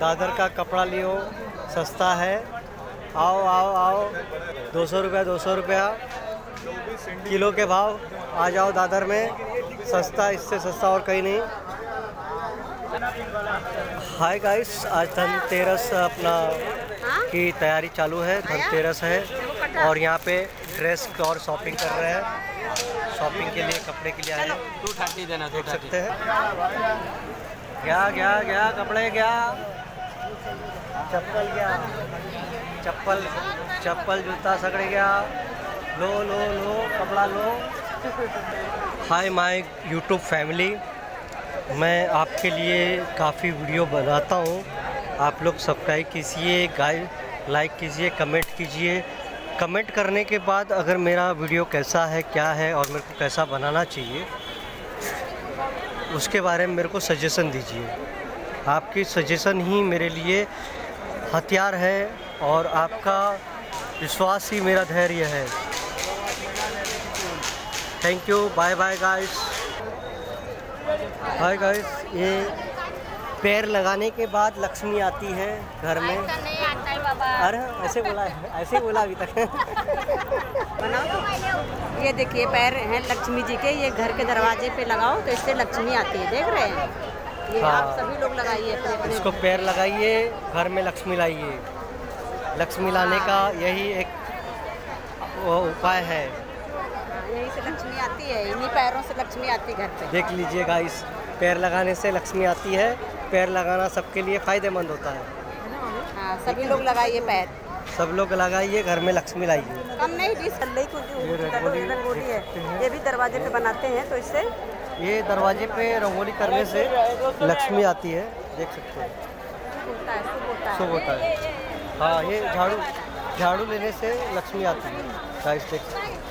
दादर का कपड़ा लियो सस्ता है। आओ आओ आओ। दो सौ रुपया दो सौ रुपया। किलो के भाव आ जाओ दादर में। सस्ता इससे सस्ता और कहीं नहीं। हाय गाइस आज धनतेरस अपना की तैयारी चालू है। धनतेरस है और यहाँ पे ड्रेस और शॉपिंग कर रहे हैं। शॉपिंग के लिए कपड़े के लिए आए हैं। टू थर्टी देना देख सकते हैं। गया गया गया कपड़े गया चप्पल गया चप्पल चप्पल जूता सगड़ गया। लो लो लो, कपड़ा लो। हाय माय यूट्यूब फैमिली मैं आपके लिए काफ़ी वीडियो बनाता हूँ। आप लोग सब्सक्राइब कीजिए गाइड लाइक कीजिए कमेंट कीजिए। कमेंट करने के बाद अगर मेरा वीडियो कैसा है, क्या है और मेरे को कैसा बनाना चाहिए, उसके बारे में मेरे को सजेशन दीजिए। आपकी सजेशन ही मेरे लिए हथियार है और आपका विश्वास ही मेरा धैर्य है। Thank you bye bye guys hi guys ये पैर लगाने के बाद लक्ष्मी आती है घर में। नहीं आता है बाबा। अरे ऐसे बोला है ऐसे बोला अभी तक। बनाओ ये देखिए पैर हैं लक्ष्मी जी के ये घर के दरवाजे पे लगाओ तो इससे लक्ष्मी आती है देख रहे हैं? ये हाँ। आप सभी लोग लगाइए इसको पैर लगाइए घर में लक्ष्मी लाइए। लक्ष्मी लाने का यही एक वो उपाय है। यहीं से लक्ष्मी आती है इन्हीं पैरों से लक्ष्मी आती घर पे। देख लीजिए गाइस पैर लगाने से लक्ष्मी आती है। पैर लगाना सबके लिए फ़ायदेमंद होता है। हाँ सभी लोग लगाइए पैर। सब लोग लगाइए घर में लक्ष्मी लाइए। कम नहीं बीस रही क्योंकि ये रंगोली है। हैं। ये भी दरवाजे पे बनाते हैं तो इससे ये दरवाजे पे रंगोली करने से लक्ष्मी आती है देख सकते हो। है शुभ होता है। होता है। हाँ ये झाड़ू झाड़ू लेने से लक्ष्मी आती है। गाइस देख सकते हैं।